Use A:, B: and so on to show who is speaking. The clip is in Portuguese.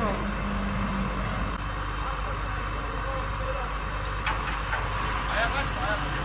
A: Aí abaixa, aí abaixa.